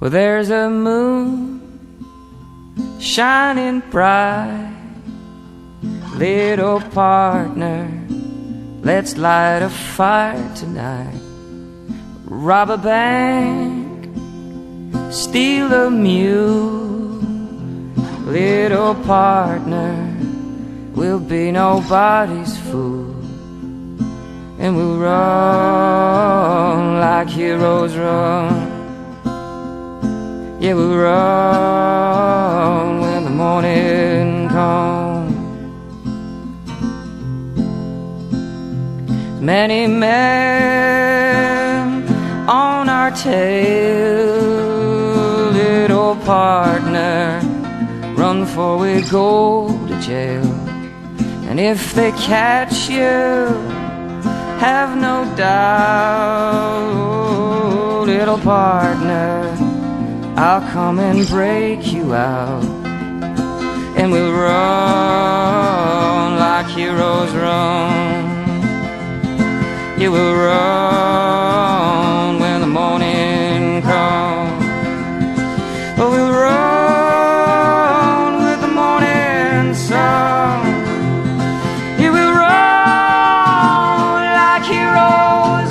Well, there's a moon shining bright. Little partner, let's light a fire tonight. Rob a bank, steal a mule. Little partner, we'll be nobody's fool. And we'll run like heroes run. Yeah, we'll run when the morning comes. Many men on our tail, little partner, run for we go to jail. And if they catch you, have no doubt, little partner, I'll come and break you out. And we'll run like heroes run. You will run when the morning comes. Oh, we'll run with the morning sun. You will run like heroes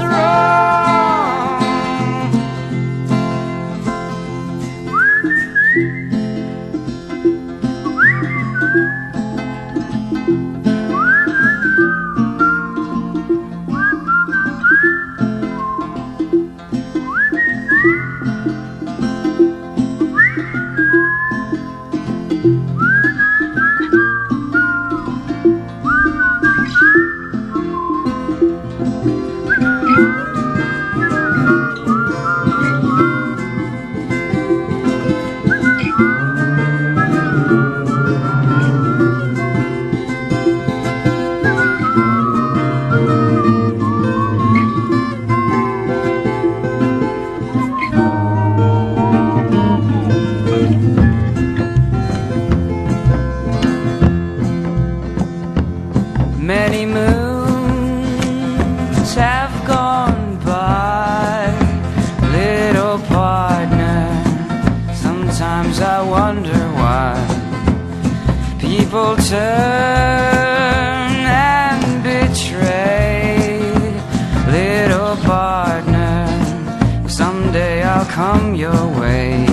Sometimes I wonder why people turn and betray, little partner. Someday I'll come your way,